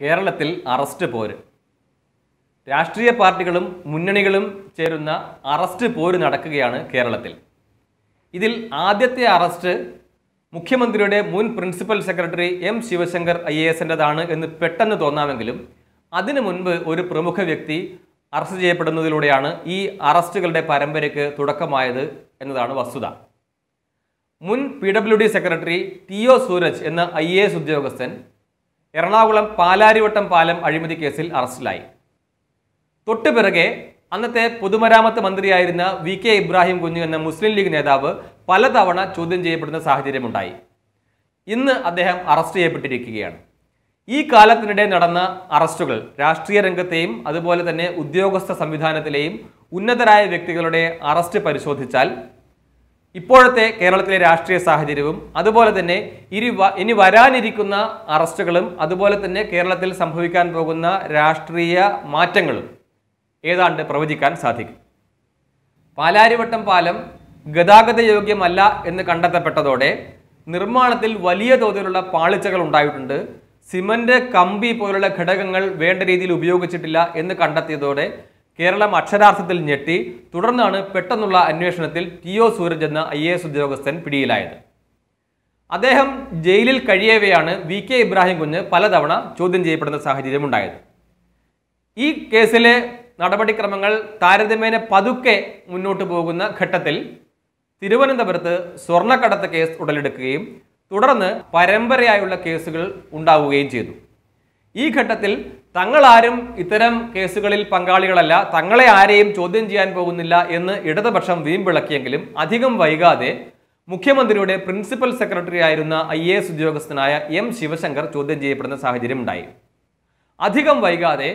കേരളത്തിൽ അറസ്റ്റ് പോര്. രാഷ്ട്രീയ പാർട്ടികളും മുന്നണികളും ചേരുന്ന അറസ്റ്റ് പോര് നടക്കുകയാണ് കേരളത്തിൽ. ഇതിൽ ആദ്യത്തെ അറസ്റ്റ് മുഖ്യമന്ത്രിയുടെ മുൻ principal secretary M Sivasankar I A എസിന്റെതാണ് എന്ന് പെട്ടെന്ന് തോന്നാമെങ്കിലും അതിനു മുൻപ് ഒരു പ്രമുഖ വ്യക്തി അറസ്റ്റ് ചെയ്യപ്പെടുന്നതിലൂടെയാണ് ഈ അറസ്റ്റുകളുടെ പരമ്പരയ്ക്ക് തുടക്കമായത് എന്നതാണ് വസ്തുത. മുൻ P W D secretary T O Sooraj എന്ന ഐ എ എസ് ഉദ്യോഗസ്ഥൻ എറണാകുളം പാലാരിവട്ടം പാലം അഴിമതി കേസിൽ അറസ്റ്റിലായി. തൊട്ടുപിറകെ അന്നത്തെ പൊതുമരാമത്ത് മന്ത്രിയായിരുന്ന വി കെ ഇബ്രാഹിം കുഞ്ഞു എന്ന മുസ്ലിം ലീഗ് നേതാവ് പലതവണ ചോദ്യം ചെയ്യപ്പെടുന്ന സാഹചര്യമുണ്ടായി. ഇന്ന് അദ്ദേഹം അറസ്റ്റ് ചെയ്യപ്പെട്ടിരിക്കുകയാണ്. ഈ കാലത്തിനിടെ നടന്ന അറസ്റ്റുകൾ രാഷ്ട്രീയ രംഗത്തെയും അതുപോലെ തന്നെ ഉദ്യോഗസ്ഥ സംവിധാനത്തിലെയും ഉന്നതരായ വ്യക്തികളുടെ അറസ്റ്റ് പരിശോധിച്ചാൽ ഇപ്പോഴത്തെ കേരളത്തിലെ രാഷ്ട്രീയ സാഹചര്യവും അതുപോലെ തന്നെ ഇനി ഇനി വരാനിരിക്കുന്ന അറസ്റ്റുകളും അതുപോലെ തന്നെ കേരളത്തിൽ സംഭവിക്കാൻ പോകുന്ന രാഷ്ട്രീയ മാറ്റങ്ങളും ഏതാണ്ട് പ്രവചിക്കാൻ സാധിക്കും. പാലാരിവട്ടം പാലം ഗതാഗത യോഗ്യമല്ല എന്ന് കണ്ടെത്തപ്പെട്ടതോടെ നിർമ്മാണത്തിൽ വലിയ തോതിലുള്ള പാളിച്ചകൾ ഉണ്ടായിട്ടുണ്ട്. സിമന്റ് കമ്പി പോലുള്ള ഘടകങ്ങൾ വേണ്ട രീതിയിൽ ഉപയോഗിച്ചിട്ടില്ല എന്ന് കണ്ടെത്തിയതോടെ കേരളം അക്ഷരാർത്ഥത്തിൽ ഞെട്ടി. തുടർന്നാണ് പെട്ടെന്നുള്ള അന്വേഷണത്തിൽ ടി ഒ സൂരജ് എന്ന ഐ എ എസ് ഉദ്യോഗസ്ഥൻ പിടിയിലായത്. അദ്ദേഹം ജയിലിൽ കഴിയവെയാണ് വി കെ ഇബ്രാഹിം കുഞ്ഞ് പലതവണ ചോദ്യം ചെയ്യപ്പെടുന്ന സാഹചര്യം ഉണ്ടായത്. ഈ കേസിലെ നടപടിക്രമങ്ങൾ താരതമ്യേന പതുക്കെ മുന്നോട്ട് പോകുന്ന ഘട്ടത്തിൽ തിരുവനന്തപുരത്ത് സ്വർണക്കടത്ത് കേസ് ഉടലെടുക്കുകയും തുടർന്ന് പരമ്പരയായുള്ള കേസുകൾ ഉണ്ടാവുകയും ചെയ്തു. ഈ ഘട്ടത്തിൽ തങ്ങളാരും ഇത്തരം കേസുകളിൽ പങ്കാളികളല്ല തങ്ങളെ ആരെയും ചോദ്യം ചെയ്യാൻ പോകുന്നില്ല എന്ന് ഇടതുപക്ഷം വീമ്പിളക്കിയെങ്കിലും അധികം വൈകാതെ മുഖ്യമന്ത്രിയുടെ പ്രിൻസിപ്പൽ സെക്രട്ടറി ആയിരുന്ന ഐ എ എസ് ഉദ്യോഗസ്ഥനായ എം ശിവശങ്കർ ചോദ്യം ചെയ്യപ്പെടുന്ന സാഹചര്യം ഉണ്ടായി. അധികം വൈകാതെ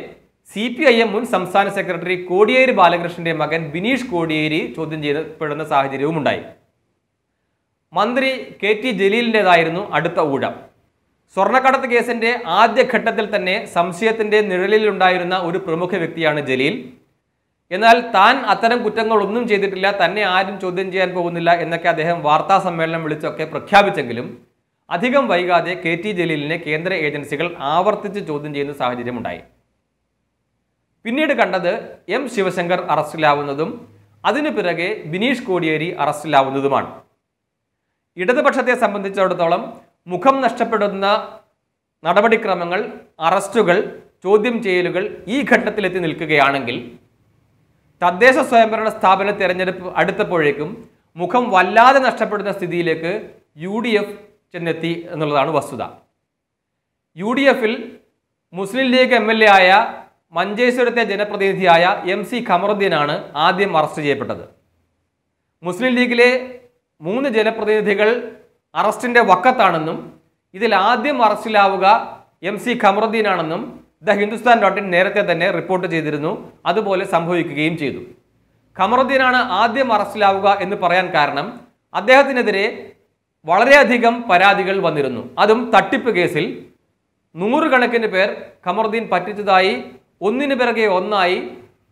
സി പി ഐ എം മുൻ സംസ്ഥാന സെക്രട്ടറി കോടിയേരി ബാലകൃഷ്ണന്റെ മകൻ ബിനീഷ് കോടിയേരി ചോദ്യം ചെയ്യപ്പെടുന്ന സാഹചര്യവും ഉണ്ടായി മന്ത്രി കെ ടി ജലീലിന്റെതായിരുന്നു അടുത്ത ഊഴം. സ്വർണക്കടത്ത് കേസിന്റെ ആദ്യഘട്ടത്തിൽ തന്നെ സംശയത്തിന്റെ നിഴലിലുണ്ടായിരുന്ന ഒരു പ്രമുഖ വ്യക്തിയാണ് ജലീൽ. എന്നാൽ താൻ അത്തരം കുറ്റങ്ങളൊന്നും ചെയ്തിട്ടില്ല തന്നെ ആരും ചോദ്യം ചെയ്യാൻ പോകുന്നില്ല എന്നൊക്കെ അദ്ദേഹം വാർത്താ സമ്മേളനം വിളിച്ചൊക്കെ പ്രഖ്യാപിച്ചെങ്കിലും അധികം വൈകാതെ കെ ടി ജലീലിനെ കേന്ദ്ര ഏജൻസികൾ ആവർത്തിച്ച് ചോദ്യം ചെയ്യുന്ന സാഹചര്യമുണ്ടായി. പിന്നീട് കണ്ടത് എം ശിവശങ്കർ അറസ്റ്റിലാവുന്നതും അതിനു പിറകെ ബിനീഷ് കോടിയേരി അറസ്റ്റിലാവുന്നതുമാണ്. ഇടതുപക്ഷത്തെ സംബന്ധിച്ചിടത്തോളം മുഖം നഷ്ടപ്പെടുന്ന നടപടിക്രമങ്ങൾ അറസ്റ്റുകൾ ചോദ്യം ചെയ്യലുകൾ ഈ ഘട്ടത്തിലെത്തി നിൽക്കുകയാണെങ്കിൽ തദ്ദേശ സ്വയംഭരണ സ്ഥാപന തിരഞ്ഞെടുപ്പ് അടുത്തപ്പോഴേക്കും മുഖം വല്ലാതെ നഷ്ടപ്പെടുന്ന സ്ഥിതിയിലേക്ക് യു ഡി എഫ് ചെന്നെത്തി എന്നുള്ളതാണ് വസ്തുത. യു ഡി എഫിൽ Muslim League M L A ആയ മഞ്ചേശ്വരത്തെ ജനപ്രതിനിധിയായ എം സി ഖമറുദ്ദീനാണ് ആദ്യം അറസ്റ്റ് ചെയ്യപ്പെട്ടത്. മുസ്ലിം ലീഗിലെ മൂന്ന് ജനപ്രതിനിധികൾ അറസ്റ്റിന്റെ വക്കത്താണെന്നും ഇതിൽ ആദ്യം അറസ്റ്റിലാവുക എം സി ഖമറുദ്ദീനാണെന്നും ദ ഹിന്ദുസ്ഥാൻ ഡോട്ട് ഇൻ നേരത്തെ തന്നെ റിപ്പോർട്ട് ചെയ്തിരുന്നു. അതുപോലെ സംഭവിക്കുകയും ചെയ്തു. ഖമറുദ്ദീനാണ് ആദ്യം അറസ്റ്റിലാവുക എന്ന് പറയാൻ കാരണം അദ്ദേഹത്തിനെതിരെ വളരെയധികം പരാതികൾ വന്നിരുന്നു. അതും തട്ടിപ്പ് കേസിൽ. നൂറുകണക്കിന് പേർ ഖമറുദ്ദീൻ പറ്റിച്ചതായി ഒന്നിനു പിറകെ ഒന്നായി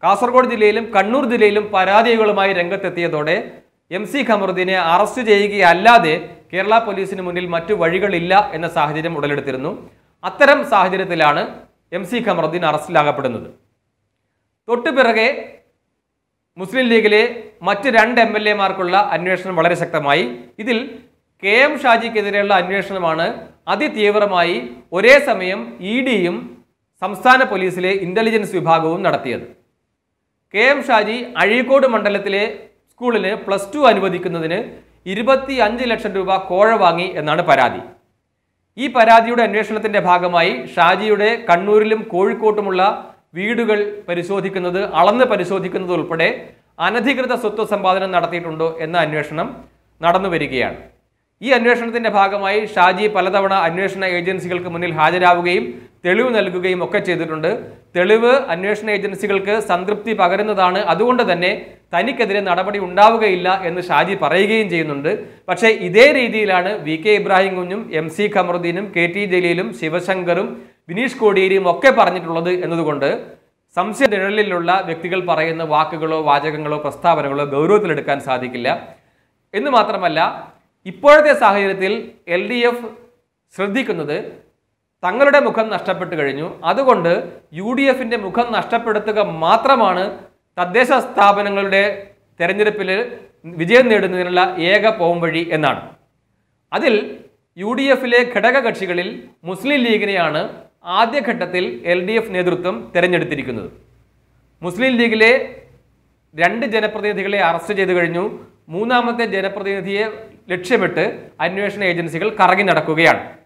കാസർഗോഡ് ജില്ലയിലും കണ്ണൂർ ജില്ലയിലും പരാതികളുമായി രംഗത്തെത്തിയതോടെ എം സി ഖമറുദ്ദീനെ അറസ്റ്റ് ചെയ്യുകയല്ലാതെ കേരള പോലീസിന് മുന്നിൽ മറ്റു വഴികളില്ല എന്ന സാഹചര്യം ഉടലെടുത്തിരുന്നു. അത്തരം സാഹചര്യത്തിലാണ് എം സി ഖമറുദ്ദീൻ അറസ്റ്റിലാകപ്പെടുന്നത്. തൊട്ടു പിറകെ മുസ്ലിം ലീഗിലെ മറ്റ് രണ്ട് എം എൽ എമാർക്കുള്ള അന്വേഷണം വളരെ ശക്തമായി. ഇതിൽ കെ എം ഷാജിക്കെതിരെയുള്ള അന്വേഷണമാണ് അതിതീവ്രമായി ഒരേ സമയം ഇ ഡിയും സംസ്ഥാന പോലീസിലെ ഇന്റലിജൻസ് വിഭാഗവും നടത്തിയത്. കെ എം ഷാജി അഴീക്കോട് മണ്ഡലത്തിലെ സ്കൂളിന് പ്ലസ് ടു അനുവദിക്കുന്നതിന് ഇരുപത്തി അഞ്ച് ലക്ഷം രൂപ കോഴ വാങ്ങി എന്നാണ് പരാതി. ഈ പരാതിയുടെ അന്വേഷണത്തിന്റെ ഭാഗമായി ഷാജിയുടെ കണ്ണൂരിലും കോഴിക്കോട്ടുമുള്ള വീടുകൾ പരിശോധിക്കുന്നത് അളന്ന് പരിശോധിക്കുന്നത് ഉൾപ്പെടെ അനധികൃത സ്വത്ത് സമ്പാദനം നടത്തിയിട്ടുണ്ടോ എന്ന അന്വേഷണം നടന്നു വരികയാണ്. ഈ അന്വേഷണത്തിന്റെ ഭാഗമായി ഷാജി പലതവണ അന്വേഷണ ഏജൻസികൾക്ക് മുന്നിൽ ഹാജരാവുകയും തെളിവ് നൽകുകയും ഒക്കെ ചെയ്തിട്ടുണ്ട്. തെളിവ് അന്വേഷണ ഏജൻസികൾക്ക് സംതൃപ്തി പകരുന്നതാണ്. അതുകൊണ്ട് തന്നെ തനിക്കെതിരെ നടപടി ഉണ്ടാവുകയില്ല എന്ന് ഷാജി പറയുകയും ചെയ്യുന്നുണ്ട്. പക്ഷേ ഇതേ രീതിയിലാണ് വി കെ ഇബ്രാഹിം കുഞ്ഞും എം സി ഖമറുദ്ദീനും കെ ടി ജലീലും ശിവശങ്കറും വിനീഷ് കോടിയേരിയും ഒക്കെ പറഞ്ഞിട്ടുള്ളത് എന്നതുകൊണ്ട് സംശയ നിഴലിലുള്ള വ്യക്തികൾ പറയുന്ന വാക്കുകളോ വാചകങ്ങളോ പ്രസ്താവനകളോ ഗൗരവത്തിലെടുക്കാൻ സാധിക്കില്ല. എന്ന് മാത്രമല്ല ഇപ്പോഴത്തെ സാഹചര്യത്തിൽ എൽ ഡി എഫ് ശ്രദ്ധിക്കുന്നത് തങ്ങളുടെ മുഖം നഷ്ടപ്പെട്ടു കഴിഞ്ഞു. അതുകൊണ്ട് യു ഡി എഫിന്റെ മുഖം നഷ്ടപ്പെടുത്തുക മാത്രമാണ് തദ്ദേശ സ്ഥാപനങ്ങളുടെ തെരഞ്ഞെടുപ്പിൽ വിജയം നേടുന്നതിനുള്ള ഏക പോംവഴി എന്നാണ്. അതിൽ യു ഡി എഫിലെ ഘടകകക്ഷികളിൽ മുസ്ലിം ലീഗിനെയാണ് ആദ്യഘട്ടത്തിൽ എൽ ഡി എഫ് നേതൃത്വം തിരഞ്ഞെടുത്തിരിക്കുന്നത്. മുസ്ലിം ലീഗിലെ രണ്ട് ജനപ്രതിനിധികളെ അറസ്റ്റ് ചെയ്തു കഴിഞ്ഞു. മൂന്നാമത്തെ ജനപ്രതിനിധിയെ ലക്ഷ്യമിട്ട് അന്വേഷണ ഏജൻസികൾ കറങ്ങി നടക്കുകയാണ്.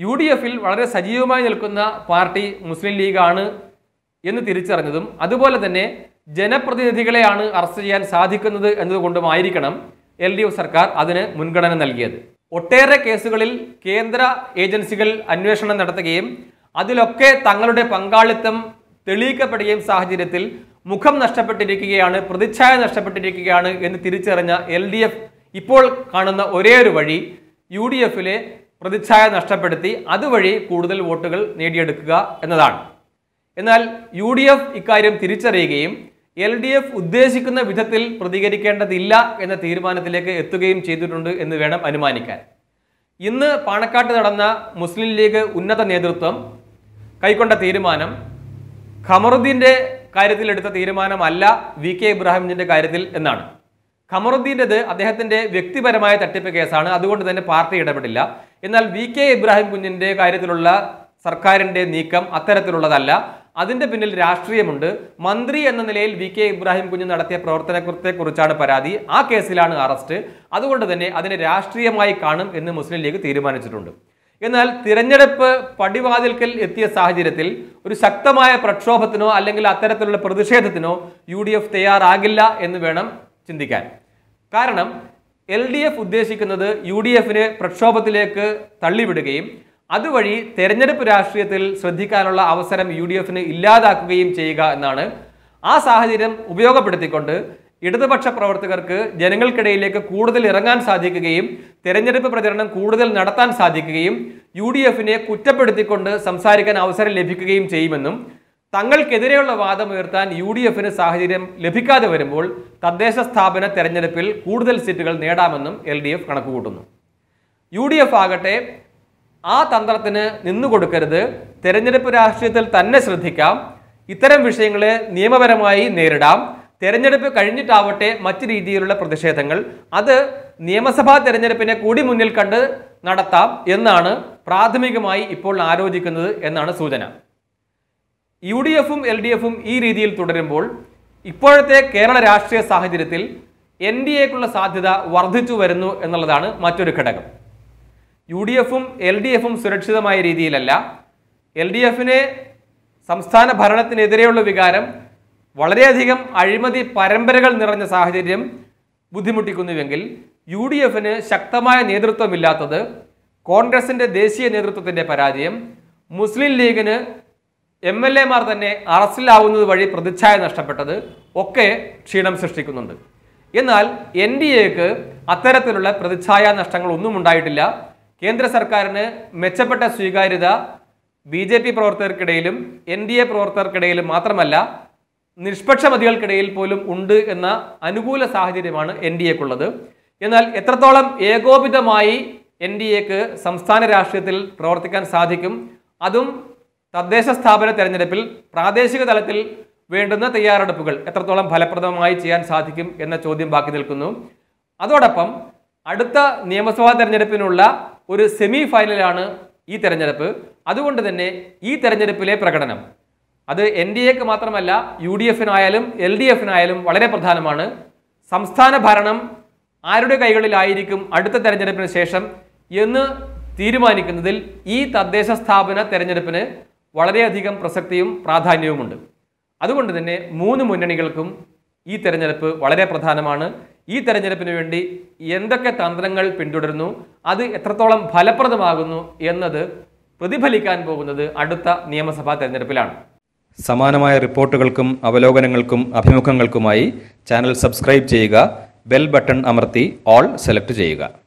യു ഡി എഫിൽ വളരെ സജീവമായി നിൽക്കുന്ന പാർട്ടി മുസ്ലിം ലീഗാണ് എന്ന് തിരിച്ചറിഞ്ഞതും അതുപോലെ തന്നെ ജനപ്രതിനിധികളെയാണ് അറസ്റ്റ് ചെയ്യാൻ സാധിക്കുന്നത് എന്നതുകൊണ്ടുമായിരിക്കണം എൽ ഡി എഫ് സർക്കാർ അതിന് മുൻഗണന നൽകിയത്. ഒട്ടേറെ കേസുകളിൽ കേന്ദ്ര ഏജൻസികൾ അന്വേഷണം നടത്തുകയും അതിലൊക്കെ തങ്ങളുടെ പങ്കാളിത്തം തെളിയിക്കപ്പെടുകയും സാഹചര്യത്തിൽ മുഖം നഷ്ടപ്പെട്ടിരിക്കുകയാണ് പ്രതിച്ഛായ നഷ്ടപ്പെട്ടിരിക്കുകയാണ് എന്ന് തിരിച്ചറിഞ്ഞ എൽ ഡി എഫ് ഇപ്പോൾ കാണുന്ന ഒരേ ഒരു വഴി യു ഡി എഫിലെ പ്രതിച്ഛായ നഷ്ടപ്പെടുത്തി അതുവഴി കൂടുതൽ വോട്ടുകൾ നേടിയെടുക്കുക എന്നതാണ്. എന്നാൽ യു ഡി എഫ് ഇക്കാര്യം തിരിച്ചറിയുകയും എൽ ഡി എഫ് ഉദ്ദേശിക്കുന്ന വിധത്തിൽ പ്രതികരിക്കേണ്ടതില്ല എന്ന തീരുമാനത്തിലേക്ക് എത്തുകയും ചെയ്തിട്ടുണ്ട് എന്ന് വേണം അനുമാനിക്കാൻ. ഇന്ന് പാണക്കാട്ട് നടന്ന മുസ്ലിം ലീഗ് ഉന്നത നേതൃത്വം കൈക്കൊണ്ട തീരുമാനം ഖമറുദ്ദീന്റെ കാര്യത്തിലെടുത്ത തീരുമാനമല്ല വി കെ ഇബ്രാഹിമിന്റെ കാര്യത്തിൽ എന്നാണ്. ഖമറുദ്ദീന്റെത് അദ്ദേഹത്തിന്റെ വ്യക്തിപരമായ തട്ടിപ്പ് കേസാണ്. അതുകൊണ്ട് തന്നെ പാർട്ടി ഇടപെടില്ല. എന്നാൽ വി കെ ഇബ്രാഹിം കുഞ്ഞിന്റെ കാര്യത്തിലുള്ള സർക്കാരിന്റെ നീക്കം അത്തരത്തിലുള്ളതല്ല. അതിന്റെ പിന്നിൽ രാഷ്ട്രീയമുണ്ട്. മന്ത്രി എന്ന നിലയിൽ വി കെ ഇബ്രാഹിം കുഞ്ഞ് നടത്തിയ പ്രവർത്തനത്തെക്കുറിച്ചാണ് പരാതി. ആ കേസിലാണ് അറസ്റ്റ്. അതുകൊണ്ട് തന്നെ അതിനെ രാഷ്ട്രീയമായി കാണും എന്ന് മുസ്ലിം ലീഗ് തീരുമാനിച്ചിട്ടുണ്ട്. എന്നാൽ തിരഞ്ഞെടുപ്പ് പടിവാതിൽക്കൽ എത്തിയ സാഹചര്യത്തിൽ ഒരു ശക്തമായ പ്രക്ഷോഭത്തിനോ അല്ലെങ്കിൽ അത്തരത്തിലുള്ള പ്രതിഷേധത്തിനോ യു തയ്യാറാകില്ല എന്ന് വേണം ചിന്തിക്കാൻ. കാരണം എൽ ഡി എഫ് ഉദ്ദേശിക്കുന്നത് യു ഡി എഫിന് പ്രക്ഷോഭത്തിലേക്ക് തള്ളിവിടുകയും അതുവഴി തെരഞ്ഞെടുപ്പ് രാഷ്ട്രീയത്തിൽ ശ്രദ്ധിക്കാനുള്ള അവസരം യു ഡി എഫിന് ഇല്ലാതാക്കുകയും ചെയ്യുക എന്നാണ് ആ സാഹചര്യം ഉപയോഗപ്പെടുത്തിക്കൊണ്ട് ഇടതുപക്ഷ പ്രവർത്തകർക്ക് ജനങ്ങൾക്കിടയിലേക്ക് കൂടുതൽ ഇറങ്ങാൻ സാധിക്കുകയും തെരഞ്ഞെടുപ്പ് പ്രചരണം കൂടുതൽ നടത്താൻ സാധിക്കുകയും യു ഡി എഫിനെ കുറ്റപ്പെടുത്തിക്കൊണ്ട് സംസാരിക്കാൻ അവസരം ലഭിക്കുകയും ചെയ്യുമെന്നും തങ്ങൾക്കെതിരെയുള്ള വാദം ഉയർത്താൻ യു ഡി എഫിന് സാഹചര്യം ലഭിക്കാതെ വരുമ്പോൾ തദ്ദേശ സ്ഥാപന തെരഞ്ഞെടുപ്പിൽ കൂടുതൽ സീറ്റുകൾ നേടാമെന്നും എൽ ഡി എഫ് കണക്കുകൂട്ടുന്നു. യു ഡി എഫ് ആകട്ടെ ആ തന്ത്രത്തിന് നിന്നുകൊടുക്കരുത്. തെരഞ്ഞെടുപ്പ് രാഷ്ട്രീയത്തിൽ തന്നെ ശ്രദ്ധിക്കാം. ഇത്തരം വിഷയങ്ങളെ നിയമപരമായി നേരിടാം. തെരഞ്ഞെടുപ്പ് കഴിഞ്ഞിട്ടാവട്ടെ മറ്റു രീതിയിലുള്ള പ്രതിഷേധങ്ങൾ. അത് നിയമസഭാ തെരഞ്ഞെടുപ്പിനെ കൂടി മുന്നിൽ കണ്ട് നടത്താം എന്നാണ് പ്രാഥമികമായി ഇപ്പോൾ ആലോചിക്കുന്നത് എന്നാണ് സൂചന. യു ഡി എഫും എൽ ഡി എഫും ഈ രീതിയിൽ തുടരുമ്പോൾ ഇപ്പോഴത്തെ കേരള രാഷ്ട്രീയ സാഹചര്യത്തിൽ എൻ ഡി എക്കുള്ള സാധ്യത വർദ്ധിച്ചു വരുന്നു എന്നുള്ളതാണ് മറ്റൊരു ഘടകം. യു ഡി എഫും എൽ ഡി എഫും സുരക്ഷിതമായ രീതിയിലല്ല. എൽ ഡി എഫിനെ സംസ്ഥാന ഭരണത്തിനെതിരെയുള്ള വികാരം വളരെയധികം അഴിമതി പരമ്പരകൾ നിറഞ്ഞ സാഹചര്യം ബുദ്ധിമുട്ടിക്കുന്നുവെങ്കിൽ യു ഡി എഫിന് ശക്തമായ നേതൃത്വമില്ലാത്തത് കോൺഗ്രസിന്റെ ദേശീയ നേതൃത്വത്തിന്റെ പരാജയം മുസ്ലിം ലീഗിന് എം എൽ എമാർ തന്നെ അറസ്റ്റിലാവുന്നത് വഴി പ്രതിച്ഛായ നഷ്ടപ്പെട്ടത് ഒക്കെ ക്ഷീണം സൃഷ്ടിക്കുന്നുണ്ട്. എന്നാൽ എൻ ഡി എക്ക് അത്തരത്തിലുള്ള പ്രതിച്ഛായ നഷ്ടങ്ങൾ ഒന്നും ഉണ്ടായിട്ടില്ല. കേന്ദ്ര സർക്കാരിന് മെച്ചപ്പെട്ട സ്വീകാര്യത ബി ജെ പി പ്രവർത്തകർക്കിടയിലും എൻ ഡി എ പ്രവർത്തകർക്കിടയിലും മാത്രമല്ല നിഷ്പക്ഷമതികൾക്കിടയിൽ പോലും ഉണ്ട് എന്ന അനുകൂല സാഹചര്യമാണ് എൻ ഡി എക്കുള്ളത്. എന്നാൽ എത്രത്തോളം ഏകോപിതമായി എൻ ഡി എക്ക് സംസ്ഥാന രാഷ്ട്രീയത്തിൽ പ്രവർത്തിക്കാൻ സാധിക്കും അതും തദ്ദേശ സ്ഥാപന തെരഞ്ഞെടുപ്പിൽ പ്രാദേശിക തലത്തിൽ വേണ്ടുന്ന തയ്യാറെടുപ്പുകൾ എത്രത്തോളം ഫലപ്രദമായി ചെയ്യാൻ സാധിക്കും എന്ന ചോദ്യം ബാക്കി നിൽക്കുന്നു. അതോടൊപ്പം അടുത്ത നിയമസഭാ തെരഞ്ഞെടുപ്പിനുള്ള ഒരു സെമി ഫൈനലാണ് ഈ തെരഞ്ഞെടുപ്പ്. അതുകൊണ്ട് തന്നെ ഈ തെരഞ്ഞെടുപ്പിലെ പ്രകടനം അത് എൻ ഡി എക്ക് മാത്രമല്ല യു ഡി എഫിനായാലും എൽ ഡി എഫിനായാലും വളരെ പ്രധാനമാണ്. സംസ്ഥാന ഭരണം ആരുടെ കൈകളിലായിരിക്കും അടുത്ത തെരഞ്ഞെടുപ്പിന് ശേഷം എന്ന് തീരുമാനിക്കുന്നതിൽ ഈ തദ്ദേശ സ്ഥാപന തെരഞ്ഞെടുപ്പിന് വളരെയധികം പ്രസക്തിയും പ്രാധാന്യവുമുണ്ട്. അതുകൊണ്ട് തന്നെ മൂന്ന് മുന്നണികൾക്കും ഈ തെരഞ്ഞെടുപ്പ് വളരെ പ്രധാനമാണ്. ഈ തെരഞ്ഞെടുപ്പിന് വേണ്ടി എന്തൊക്കെ തന്ത്രങ്ങൾ പിന്തുടരുന്നു അത് എത്രത്തോളം ഫലപ്രദമാകുന്നു എന്നത് പ്രതിഫലിക്കാൻ പോകുന്നത് അടുത്ത നിയമസഭാ തെരഞ്ഞെടുപ്പിലാണ്. സമാനമായ റിപ്പോർട്ടുകൾക്കും അവലോകനങ്ങൾക്കും അഭിമുഖങ്ങൾക്കുമായി ചാനൽ സബ്സ്ക്രൈബ് ചെയ്യുക ബെൽ ബട്ടൺ അമർത്തി ഓൾ സെലക്ട് ചെയ്യുക.